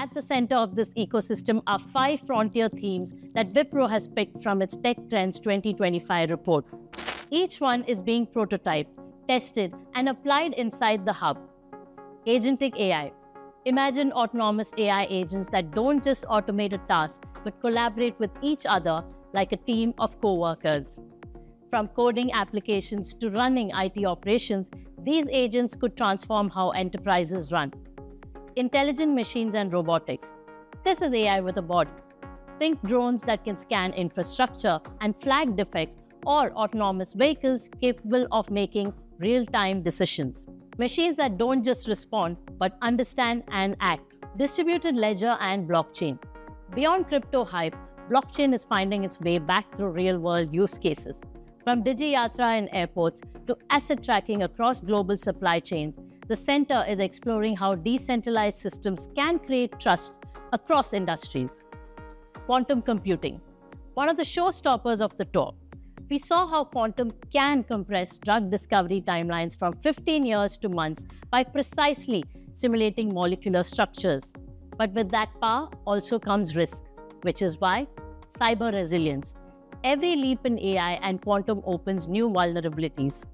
At the center of this ecosystem are five frontier themes that Wipro has picked from its Tech Trends 2025 report. Each one is being prototyped, tested, and applied inside the hub. Agentic AI. Imagine autonomous AI agents that don't just automate a task, but collaborate with each other like a team of co-workers. From coding applications to running IT operations, these agents could transform how enterprises run. Intelligent machines and robotics. This is AI with a body. Think drones that can scan infrastructure and flag defects or autonomous vehicles capable of making real-time decisions. Machines that don't just respond, but understand and act. Distributed ledger and blockchain. Beyond crypto hype, blockchain is finding its way back through real-world use cases. From DigiYatra in airports to asset tracking across global supply chains, the center is exploring how decentralized systems can create trust across industries. Quantum computing, one of the showstoppers of the tour. We saw how quantum can compress drug discovery timelines from 15 years to months by precisely simulating molecular structures. But with that power also comes risk, which is why cyber resilience Every leap in AI and quantum opens new vulnerabilities.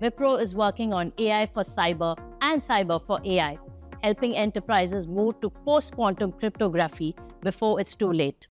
Wipro is working on AI for cyber and cyber for AI, helping enterprises move to post quantum cryptography before it's too late.